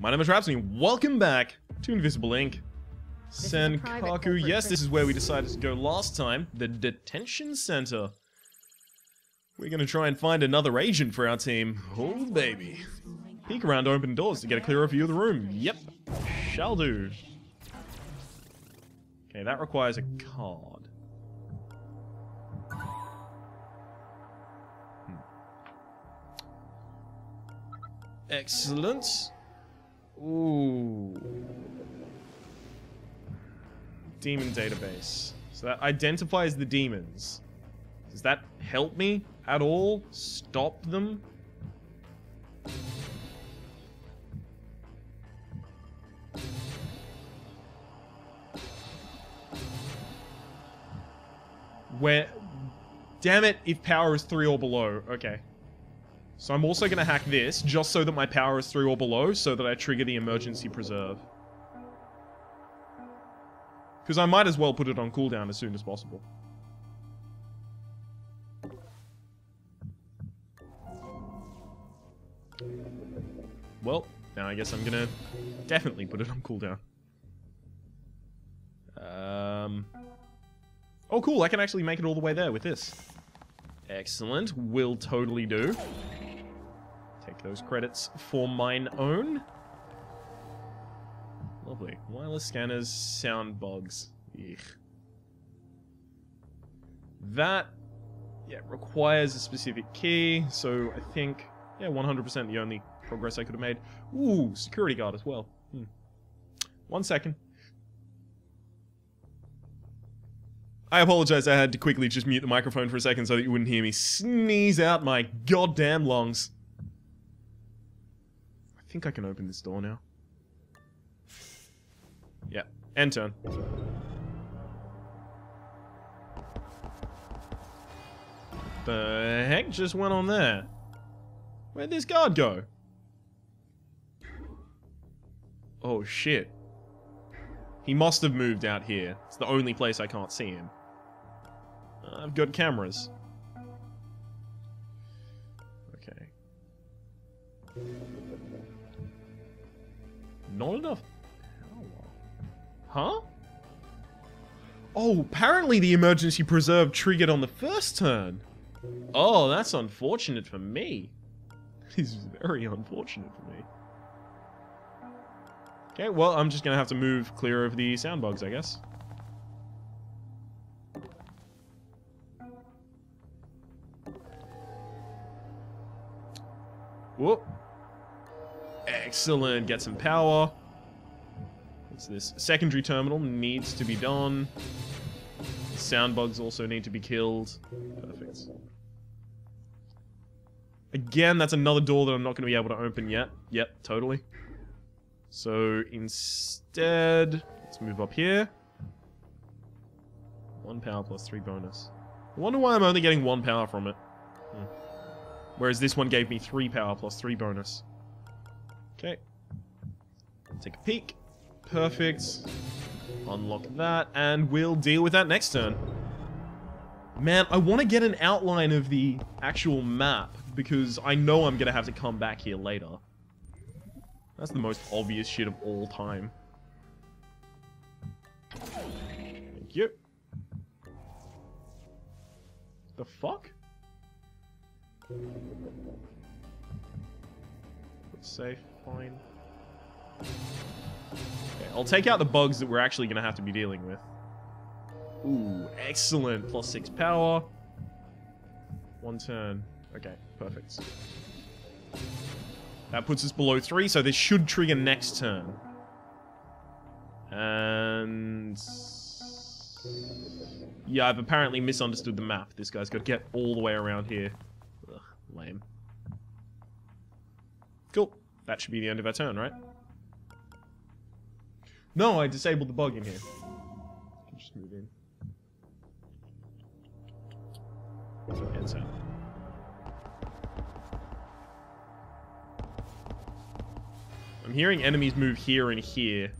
My name is Rhapsody. Welcome back to Invisible Inc. Sankaku. Yes, this is where we decided to go last time. The detention center. We're gonna try and find another agent for our team. Oh, baby. Peek around open doors to get a clearer view of the room. Yep. Shall do. Okay, that requires a card. Hmm. Excellent. Ooh. Demon database. So that identifies the demons. Does that help me at all? Stop them? Where... Damn it, if power is 3 or below. Okay. So I'm also going to hack this, just so that my power is 3 or below, so that I trigger the emergency preserve. Because I might as well put it on cooldown as soon as possible. Well, now I guess I'm gonna definitely put it on cooldown. Um... Oh cool, I can actually make it all the way there with this. Excellent, will totally do. Those credits for mine own. Lovely. Wireless scanners, sound bugs. Eek. That, yeah, requires a specific key, so I think, yeah, 100% the only progress I could have made. Ooh, security guard as well. Hmm. One second. I apologize, I had to quickly just mute the microphone for a second so that you wouldn't hear me sneeze out my goddamn lungs. I think I can open this door now. Yeah, end turn. The heck just went on there? Where'd this guard go? Oh shit. He must have moved out here. It's the only place I can't see him. Uh, I've got cameras. Okay. Not enough. Huh? Oh, apparently the emergency preserve triggered on the first turn. Oh, that's unfortunate for me. That is very unfortunate for me. Okay, well, I'm just gonna have to move clear of the sound bugs, I guess. Whoop. Excellent. Get some power. What's this? Secondary terminal needs to be done. Sound bugs also need to be killed. Perfect. Again, that's another door that I'm not going to be able to open yet. Yep, totally. So instead, let's move up here. One power plus three bonus. I wonder why I'm only getting one power from it. Hmm. Whereas this one gave me three power plus three bonus. Okay. Take a peek. Perfect. Unlock that, and we'll deal with that next turn. Man, I want to get an outline of the actual map, because I know I'm going to have to come back here later. That's the most obvious shit of all time. Thank you. The fuck? Safe, fine. Okay, I'll take out the bugs that we're actually going to have to be dealing with. Ooh, excellent. Plus six power. One turn. Okay, perfect. That puts us below three, so this should trigger next turn. And... Yeah, I've apparently misunderstood the map. This guy's got to get all the way around here. Ugh, lame. Cool. That should be the end of our turn, right? No, I disabled the bug in here. Just move in. I'm hearing enemies move here and here.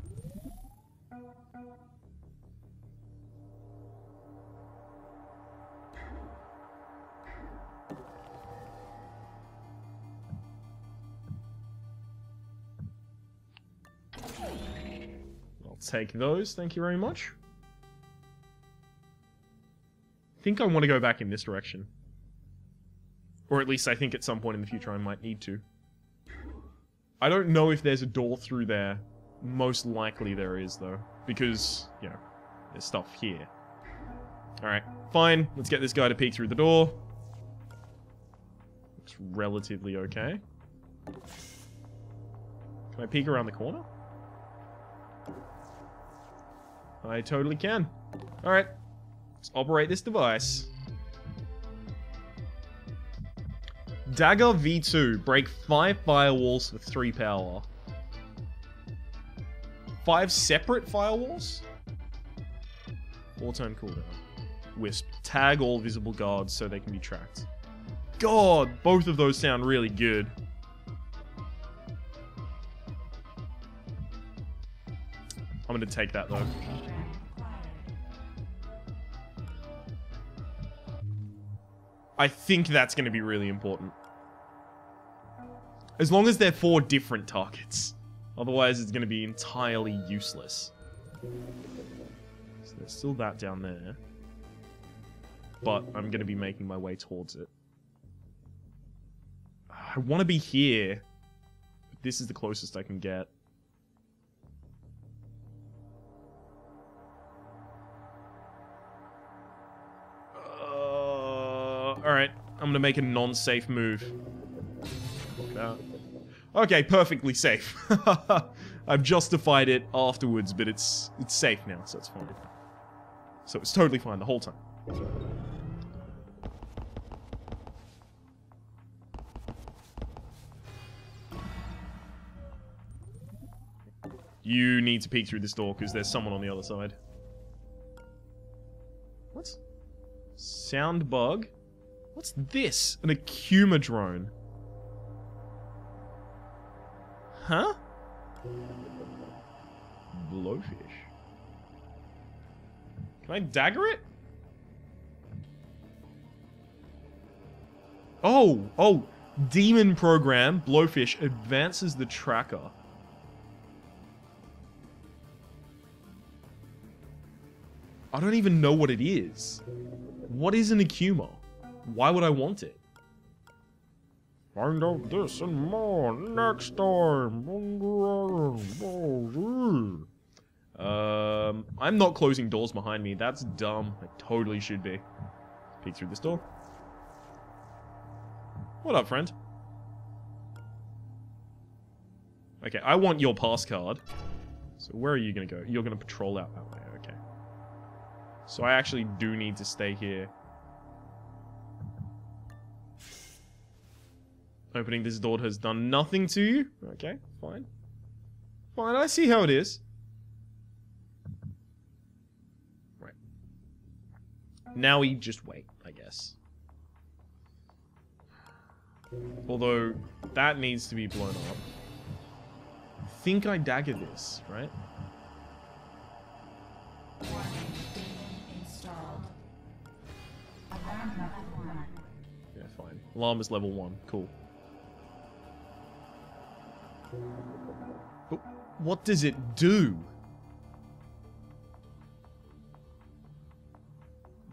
Take those, thank you very much. I think I want to go back in this direction. Or at least I think at some point in the future I might need to. I don't know if there's a door through there. Most likely there is, though. Because, you know, there's stuff here. Alright, fine. Let's get this guy to peek through the door. Looks relatively okay. Can I peek around the corner? I totally can. Alright. Let's operate this device. Dagger V2. Break 5 firewalls with 3 power. 5 separate firewalls? 4 turn cooldown. Wisp. Tag all visible guards so they can be tracked. God, both of those sound really good. I'm gonna take that though. I think that's gonna be really important. As long as they're four different targets. Otherwise, it's gonna be entirely useless. So there's still that down there. But I'm gonna be making my way towards it. I want to be here. But this is the closest I can get. Alright, I'm gonna make a non-safe move. Uh, okay, perfectly safe. I've justified it afterwards, but it's it's safe now, so it's fine. So it's totally fine the whole time. You need to peek through this door because there's someone on the other side. What? Sound bug? What's this? An Akuma drone. Huh? Blowfish. Can I dagger it? Oh, oh, demon program, Blowfish, advances the tracker. I don't even know what it is. What is an Akuma? Why would I want it? Find out this and more next time. Um, I'm not closing doors behind me. That's dumb. I totally should be. Peek through this door. What up, friend? Okay, I want your pass card. So where are you going to go? You're going to patrol out that way. Okay. So I actually do need to stay here. Opening this door has done nothing to you? Okay, fine. Fine, I see how it is. Right. Now we just wait, I guess. Although, that needs to be blown up. I think I dagger this, right? Yeah, fine. Alarm is level 1. Cool. But what does it do?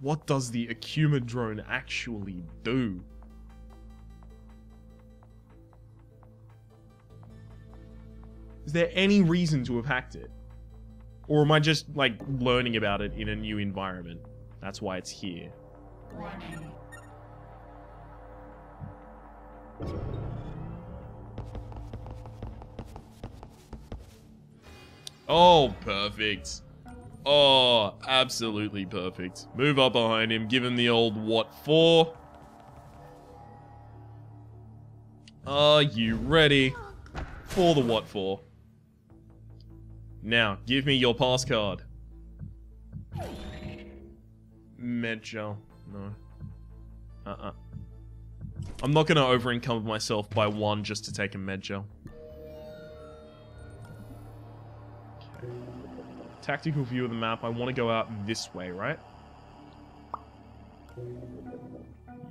What does the Akuma drone actually do? Is there any reason to have hacked it? Or am I just, like, learning about it in a new environment? That's why it's here. Oh, perfect. Oh, absolutely perfect. Move up behind him, give him the old what for. Are you ready for the what for? Now, give me your pass card. No. Uh-uh. I'm not gonna over encumber myself by one just to take a Medgel. Tactical view of the map. I want to go out this way, right?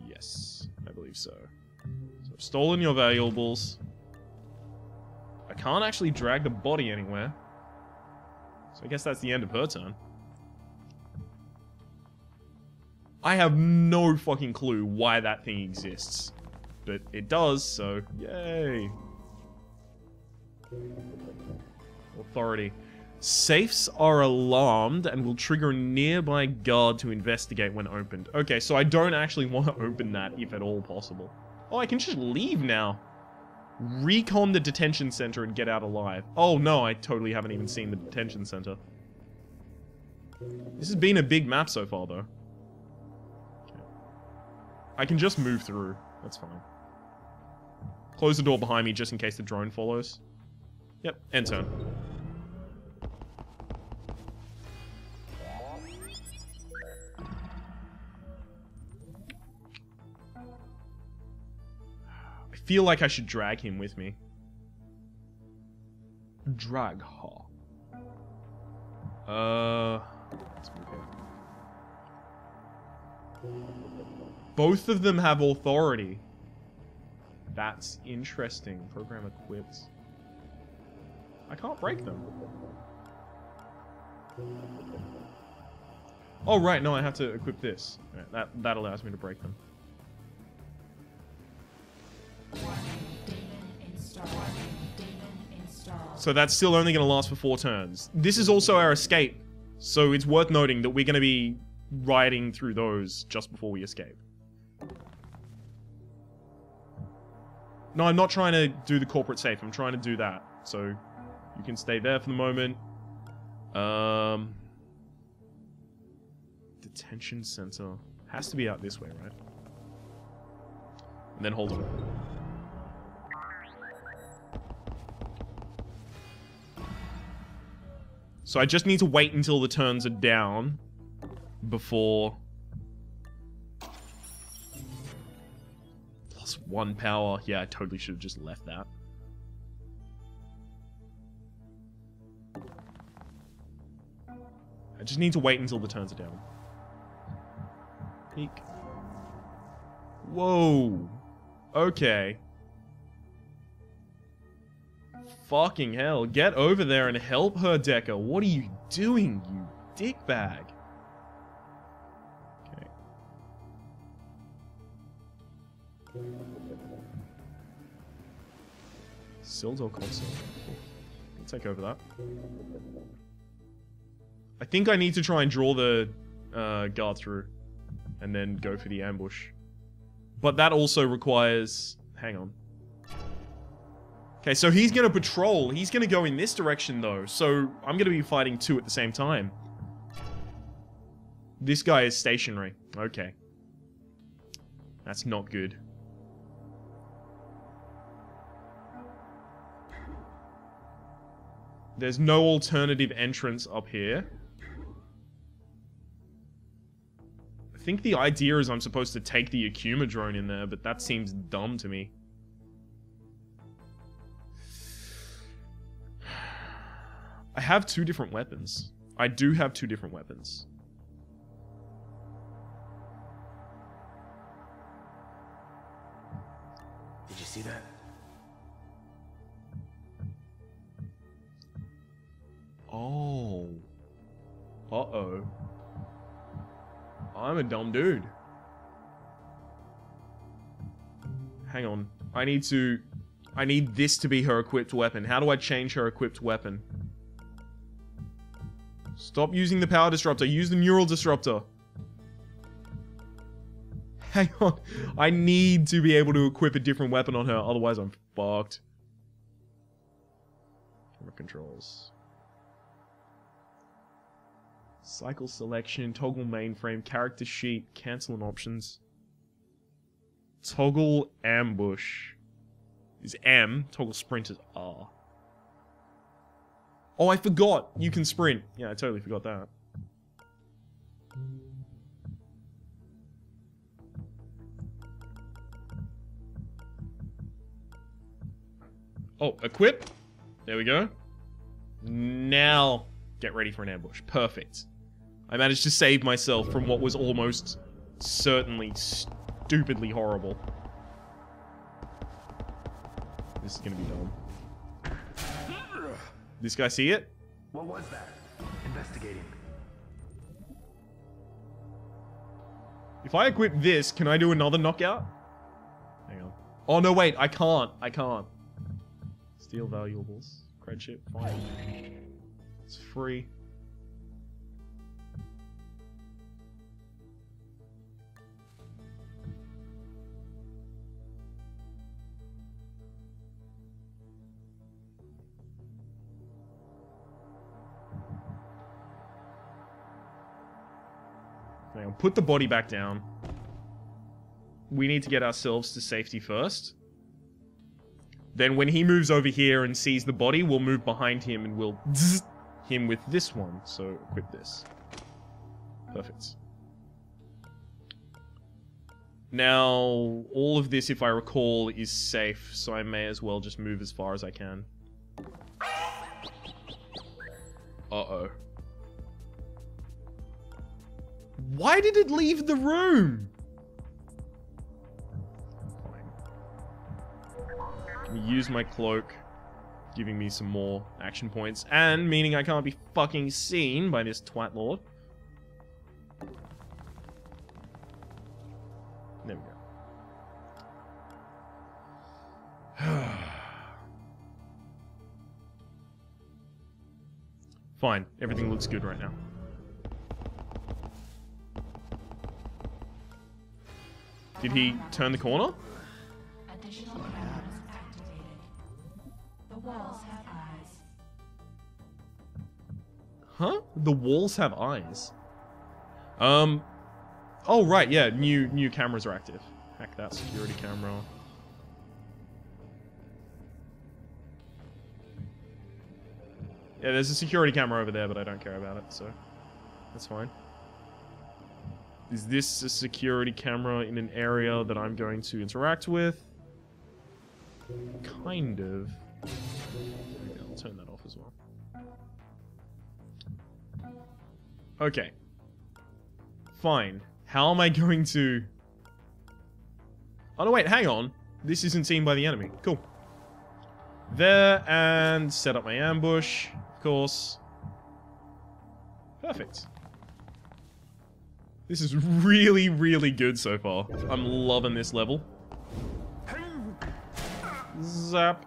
Yes, I believe so. So I've stolen your valuables. I can't actually drag the body anywhere. So I guess that's the end of her turn. I have no fucking clue why that thing exists. But it does, so yay. Authority. Safes are alarmed and will trigger a nearby guard to investigate when opened. Okay, so I don't actually want to open that if at all possible. Oh, I can just leave now. Recon the detention center and get out alive. Oh no, I totally haven't even seen the detention center. This has been a big map so far, though. Okay. I can just move through. That's fine. Close the door behind me just in case the drone follows. Yep, end turn. Feel like I should drag him with me. Drag her. Uh, let's move here. Both of them have authority. That's interesting. Program equipped. I can't break them. Oh, right, no, I have to equip this. Right, that, that allows me to break them. So that's still only going to last for four turns. This is also our escape, so it's worth noting that we're going to be riding through those just before we escape. No, I'm not trying to do the corporate safe. I'm trying to do that. So you can stay there for the moment. Um, detention center has to be out this way, right? And then hold on. So I just need to wait until the turns are down before... Plus one power. Yeah, I totally should have just left that. I just need to wait until the turns are down. Peek. Whoa. Okay. Fucking hell. Get over there and help her, Deckard. What are you doing, you dickbag? Okay. Sildo console. I'll take over that. I think I need to try and draw the uh, guard through and then go for the ambush. But that also requires... Hang on. Okay, so he's to patrol. He's to go in this direction, though. So I'm to be fighting two at the same time. This guy is stationary. Okay. That's not good. There's no alternative entrance up here. I think the idea is I'm supposed to take the Akuma drone in there, but that seems dumb to me. I have two different weapons. I do have two different weapons. Did you see that? Oh. Uh-oh. I'm a dumb dude. Hang on. I need to... I need this to be her equipped weapon. How do I change her equipped weapon? Stop using the power disruptor. Use the neural disruptor. Hang on. I need to be able to equip a different weapon on her. Otherwise, I'm fucked. Camera controls. Cycle selection, toggle mainframe, character sheet, canceling options. Toggle ambush is M, toggle sprint is R. Oh, I forgot you can sprint. Yeah, I totally forgot that. Oh, equip. There we go. Now, get ready for an ambush. Perfect. I managed to save myself from what was almost certainly stupidly horrible. This is gonna be dumb. This guy see it? What was that? Investigating. If I equip this, can I do another knockout? Hang on. Oh, no, wait. I can't. I can't. Steal valuables. Cred ship. Fine. It's free. Hang on, put the body back down. We need to get ourselves to safety first. Then when he moves over here and sees the body, we'll move behind him and we'll him with this one. So equip this. Perfect. Now, all of this, if I recall, is safe, so I may as well just move as far as I can. Uh-oh. Why did it leave the room? Use my cloak, giving me some more action points, and meaning I can't be fucking seen by this twat lord. There we go. Fine, everything looks good right now. Did he turn the corner? Additional cameras activated. The walls have eyes. Huh? The walls have eyes. Um. Oh right, yeah. New new cameras are active. Hack that security camera. Yeah, there's a security camera over there, but I don't care about it, so that's fine. Is this a security camera in an area that I'm going to interact with? Kind of. Okay, I'll turn that off as well. Okay. Fine. How am I going to... Oh, no, wait, hang on. This isn't seen by the enemy. Cool. There, and set up my ambush, of course. Perfect. This is really, really good so far. I'm loving this level. Zap.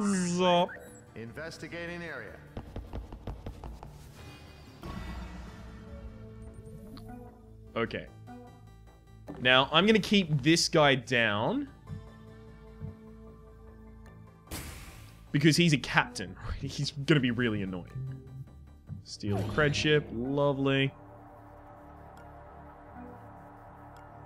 Zap. Investigating area. Okay. Now, I'm going to keep this guy down. Because he's a captain. He's going to be really annoying. Steal the cred ship. Lovely.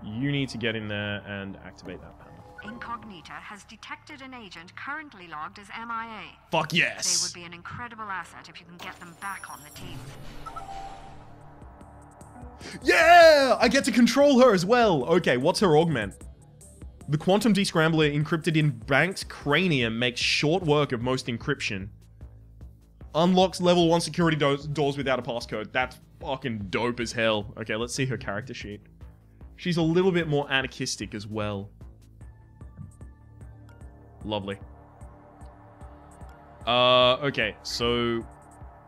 You need to get in there and activate that panel. Incognita has detected an agent currently logged as MIA. Fuck yes! They would be an incredible asset if you can get them back on the team. Yeah! I get to control her as well! Okay, what's her augment? The quantum descrambler encrypted in Bank's cranium makes short work of most encryption. Unlocks level 1 security do doors without a passcode. That's fucking dope as hell. Okay, let's see her character sheet. She's a little bit more anarchistic as well. Lovely. Uh, okay, so...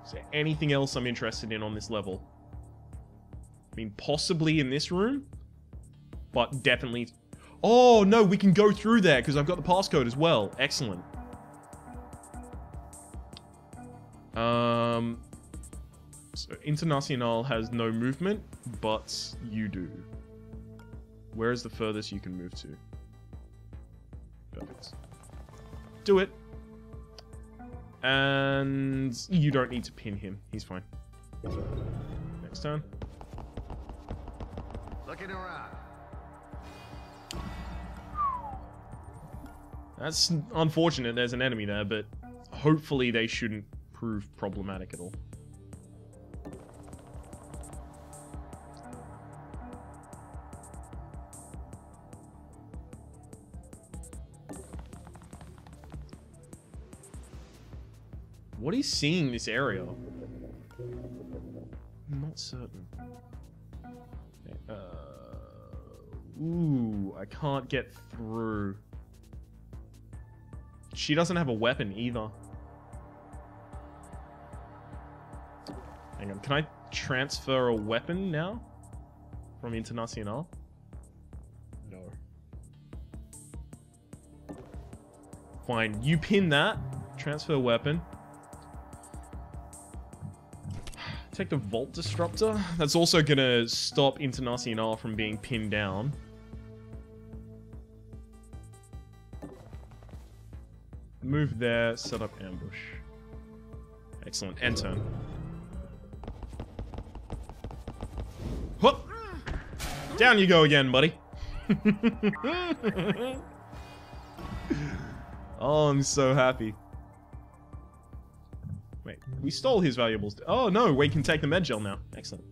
Is there anything else I'm interested in on this level? I mean, possibly in this room, but definitely. Oh no, we can go through there because I've got the passcode as well. Excellent. Um, so Internationale has no movement, but you do. Where is the furthest you can move to? Perfect. Do it. And you don't need to pin him. He's fine. Next turn. Looking around. That's unfortunate there's an enemy there, but hopefully they shouldn't prove problematic at all. What is seeing this area? I'm not certain. Uh, ooh, I can't get through. She doesn't have a weapon either. Hang on, can I transfer a weapon now? From Internationale? No. Fine, you pin that. Transfer weapon. Take the Vault Disruptor. That's also gonna stop Internationale from being pinned down. Move there, set up ambush. Excellent. End turn. Down you go again, buddy. oh, I'm so happy. We stole his valuables. Oh, no, we can take the med gel now. Excellent.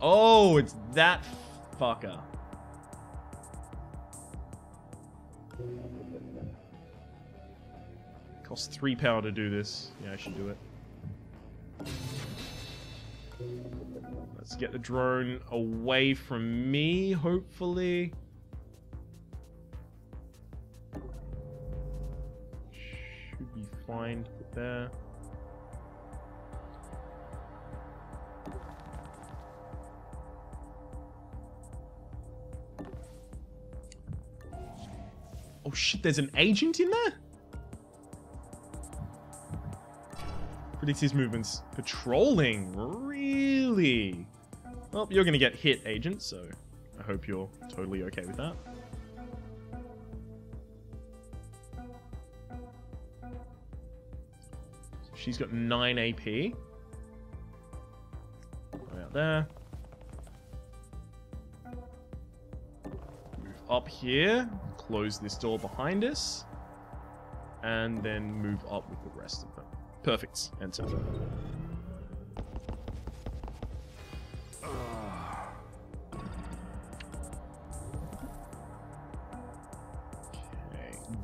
Oh, it's that fucker. Costs three power to do this. Yeah, I should do it. Let's get the drone away from me, hopefully. Should be fine there. Oh shit, there's an agent in there? Predicts his movements. Patrolling, really? Well, you're gonna get hit, agent, so I hope you're totally okay with that. She's got 9 AP. Way out there. Move up here. Close this door behind us. And then move up with the rest of them. Perfect. Enter. Okay.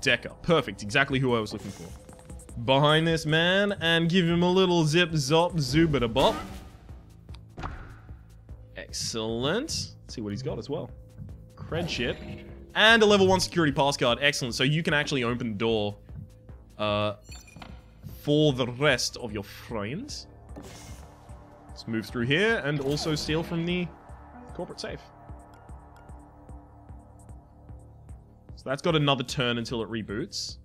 Deckard. Perfect. Exactly who I was looking for. Behind this man and give him a little zip zop zubida bop. Excellent. Let's see what he's got as well. Cred. And a level 1 security pass card. Excellent. So you can actually open the door uh, for the rest of your friends. Let's move through here and also steal from the corporate safe. So that's got another turn until it reboots.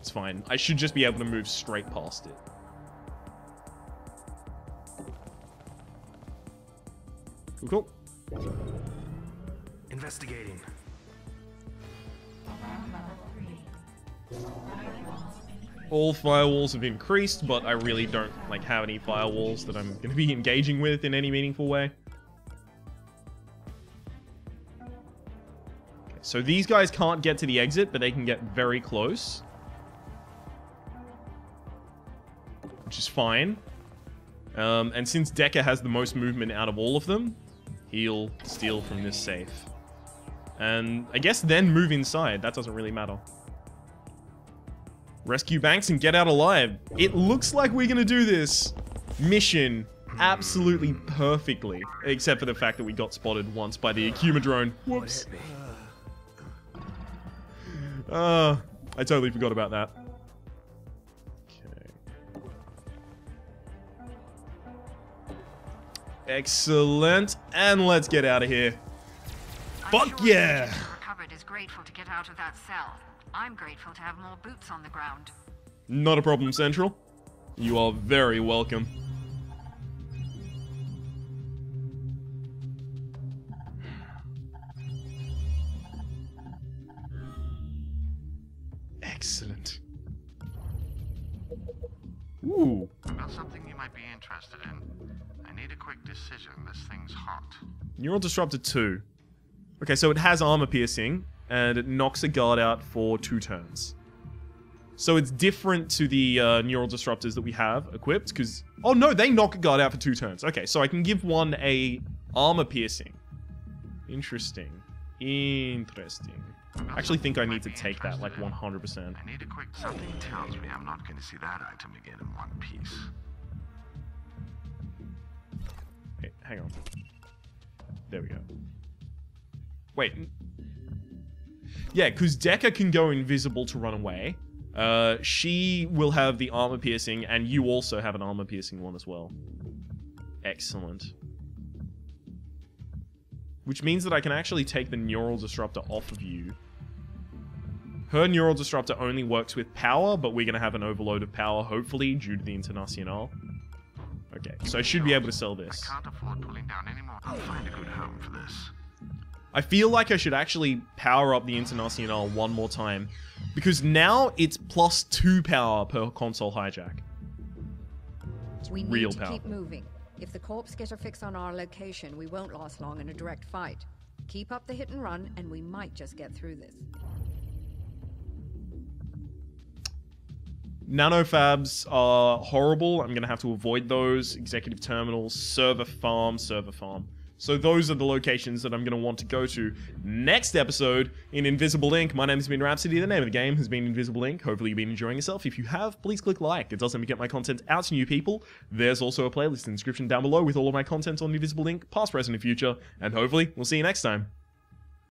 It's fine. I should just be able to move straight past it. Cool, cool. Investigating. Alarm level 3. Firewalls increased. All firewalls have increased, but I really don't like have any firewalls that I'm going to be engaging with in any meaningful way. Okay, so these guys can't get to the exit, but they can get very close. Which is fine. Um, and since Deckard has the most movement out of all of them, he'll steal from this safe. And I guess then move inside. That doesn't really matter. Rescue Banks and get out alive. It looks like we're gonna do this mission absolutely perfectly. Except for the fact that we got spotted once by the Akuma drone. Whoops. Uh, I totally forgot about that. Okay. Excellent. And let's get out of here. I'm Fuck sure the yeah. recovered is grateful to get out of that cell. I'm grateful to have more boots on the ground. Not a problem, Central. You are very welcome. Excellent. Ooh. Got something you might be interested in. I need a quick decision. This thing's hot. Neural Disruptor 2. Okay, so it has armor piercing, and it knocks a guard out for two turns. So it's different to the uh, Neural Disruptors that we have equipped, because... Oh no, they knock a guard out for two turns. Okay, so I can give one a armor piercing. Interesting. Interesting. I actually think I need to take that, like, 100%. I need a quick. Something tells me I'm not going to see that item again in one piece. Hey, hang on. There we go. Wait. Yeah, because Deckard can go invisible to run away. Uh, she will have the armor piercing, and you also have an armor piercing one as well. Excellent. Which means that I can actually take the Neural Disruptor off of you. Her Neural Disruptor only works with power, but we're going to have an overload of power, hopefully, due to the Internationale. Okay, so I should be able to sell this. I can't afford pulling down any more. I'll find a good home for this. I feel like I should actually power up the Internationale one more time. Because now it's plus two power per console hijack. We need real to power. keep moving. If the corpse get a fix on our location, we won't last long in a direct fight. Keep up the hit and run, and we might just get through this. Nanofabs are horrible. I'm going to have to avoid those. Executive terminals, server farm, server farm. So those are the locations that I'm going to want to go to. Next episode in Invisible Inc. My name has been Rhapsody. The name of the game has been Invisible Inc. Hopefully you've been enjoying yourself. If you have, please click like. It does help me get my content out to new people. There's also a playlist in the description down below with all of my content on Invisible Inc, past, present, and future. And hopefully we'll see you next time.